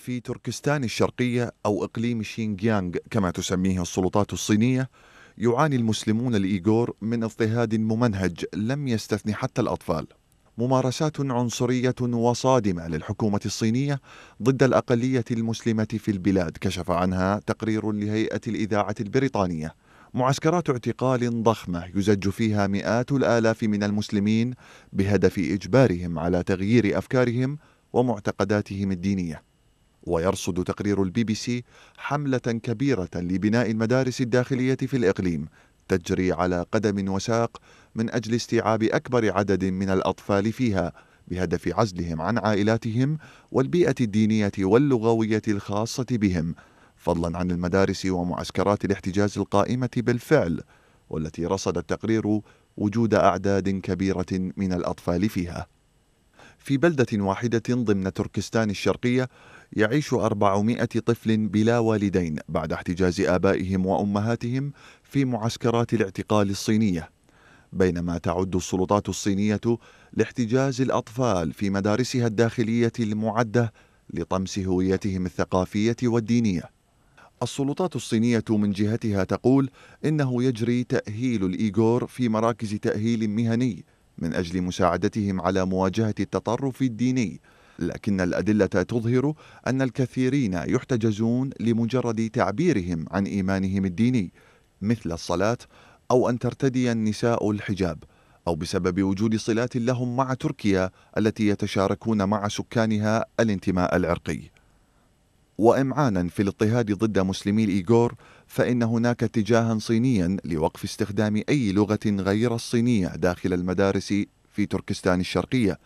في تركستان الشرقية أو إقليم شينجيانغ كما تسميه السلطات الصينية يعاني المسلمون الإيغور من اضطهاد ممنهج لم يستثني حتى الأطفال. ممارسات عنصرية وصادمة للحكومة الصينية ضد الأقلية المسلمة في البلاد كشف عنها تقرير لهيئة الإذاعة البريطانية. معسكرات اعتقال ضخمة يزج فيها مئات الآلاف من المسلمين بهدف إجبارهم على تغيير أفكارهم ومعتقداتهم الدينية. ويرصد تقرير البي بي سي حملة كبيرة لبناء المدارس الداخلية في الإقليم تجري على قدم وساق من أجل استيعاب أكبر عدد من الأطفال فيها بهدف عزلهم عن عائلاتهم والبيئة الدينية واللغوية الخاصة بهم فضلا عن المدارس ومعسكرات الاحتجاز القائمة بالفعل والتي رصد التقرير وجود أعداد كبيرة من الأطفال فيها. في بلدة واحدة ضمن تركستان الشرقية يعيش 400 طفل بلا والدين بعد احتجاز آبائهم وأمهاتهم في معسكرات الاعتقال الصينية. بينما تعد السلطات الصينية لاحتجاز الأطفال في مدارسها الداخلية المعدة لطمس هويتهم الثقافية والدينية. السلطات الصينية من جهتها تقول إنه يجري تأهيل الإيغور في مراكز تأهيل مهني من أجل مساعدتهم على مواجهة التطرف الديني لكن الأدلة تظهر أن الكثيرين يحتجزون لمجرد تعبيرهم عن إيمانهم الديني مثل الصلاة أو أن ترتدي النساء الحجاب أو بسبب وجود صلات لهم مع تركيا التي يتشاركون مع سكانها الانتماء العرقي. وإمعانا في الاضطهاد ضد مسلمي الإيغور فإن هناك اتجاها صينيا لوقف استخدام أي لغة غير الصينية داخل المدارس في تركستان الشرقية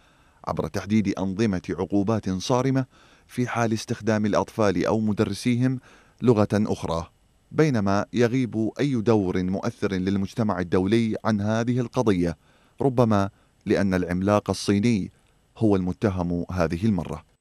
عبر تحديد أنظمة عقوبات صارمة في حال استخدام الأطفال أو مدرسيهم لغة أخرى بينما يغيب أي دور مؤثر للمجتمع الدولي عن هذه القضية ربما لأن العملاق الصيني هو المتهم هذه المرة.